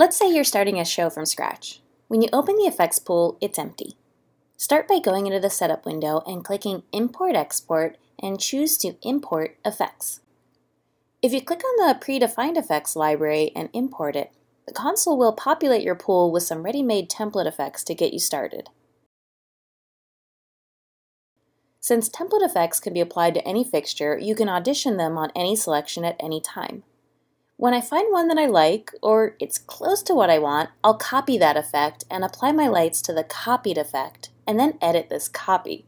Let's say you're starting a show from scratch. When you open the effects pool, it's empty. Start by going into the setup window and clicking Import Export and choose to import effects. If you click on the predefined effects library and import it, the console will populate your pool with some ready-made template effects to get you started. Since template effects can be applied to any fixture, you can audition them on any selection at any time. When I find one that I like, or it's close to what I want, I'll copy that effect and apply my lights to the copied effect and then edit this copy.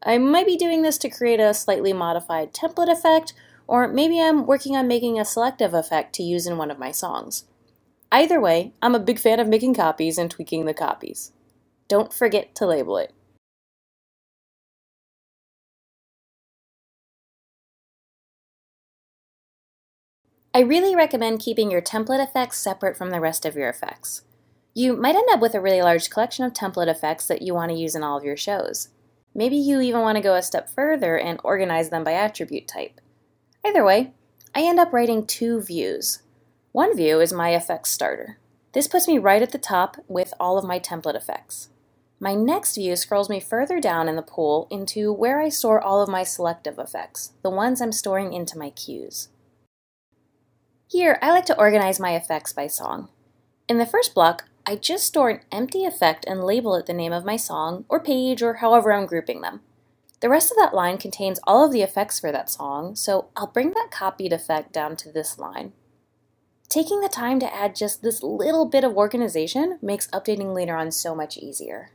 I might be doing this to create a slightly modified template effect, or maybe I'm working on making a selective effect to use in one of my songs. Either way, I'm a big fan of making copies and tweaking the copies. Don't forget to label it. I really recommend keeping your template effects separate from the rest of your effects. You might end up with a really large collection of template effects that you want to use in all of your shows. Maybe you even want to go a step further and organize them by attribute type. Either way, I end up writing two views. One view is my effects starter. This puts me right at the top with all of my template effects. My next view scrolls me further down in the pool into where I store all of my selective effects, the ones I'm storing into my cues. Here, I like to organize my effects by song. In the first block, I just store an empty effect and label it the name of my song, or page, or however I'm grouping them. The rest of that line contains all of the effects for that song, so I'll bring that copied effect down to this line. Taking the time to add just this little bit of organization makes updating later on so much easier.